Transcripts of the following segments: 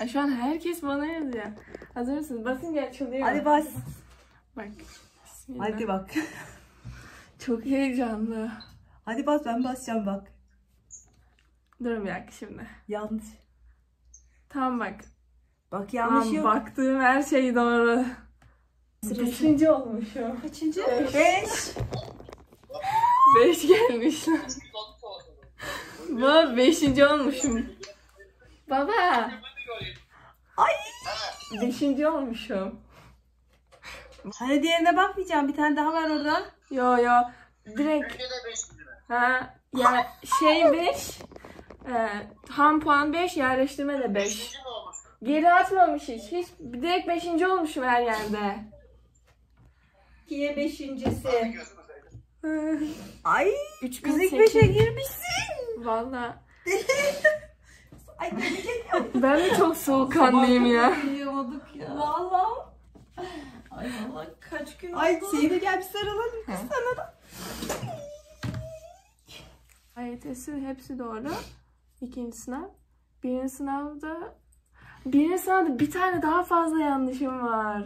Ya şu an herkes bana yazıyor. Hazır mısınız? Basınca açılıyor. Hadi bas. Bak. Bismillah. Hadi bak. Çok heyecanlı. Hadi bas ben basacağım bak. Dur bir dakika şimdi. Yanlış. Tamam bak. Bak yanlış Tamam, yok. baktığım her şey doğru. Beşinci olmuşum. Kaçıncı? Beş. Beş gelmiş lan. Baba beşinci olmuşum. Baba. Ay. Beşinci olmuşum. Hani diğerine bakmayacağım. Bir tane daha var orada. Yo yo. Direkt. Ha ya şey beş. E, ham puan beş, yerleştirme de beş. Geri atmamış hiç. Hiç direkt beşinci olmuşum her yerde. İkiye beşincisi. Ay. Üç bin ilk sekiz. beşe girmişsin. Valla. Ay. Ben de çok soğukkanlıyım ya. Yiyamadık ya. Valla. Ay valla kaç gün Ay oldu? Zeynep gel bir sarılalım kız sana da. AYT'si hepsi doğru. İkinci sınav. Birinci sınavda birinci sınavda bir tane daha fazla yanlışım var.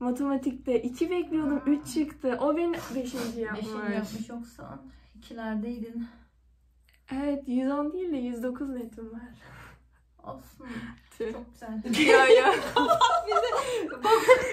Matematikte iki bekliyordum, üç çıktı. O beni beşinci yapmış. Beşini yapmış yoksa ikilerdeydin. Evet, 110 değil de 109 netim var. Tüh. Çok güzel. ya ya.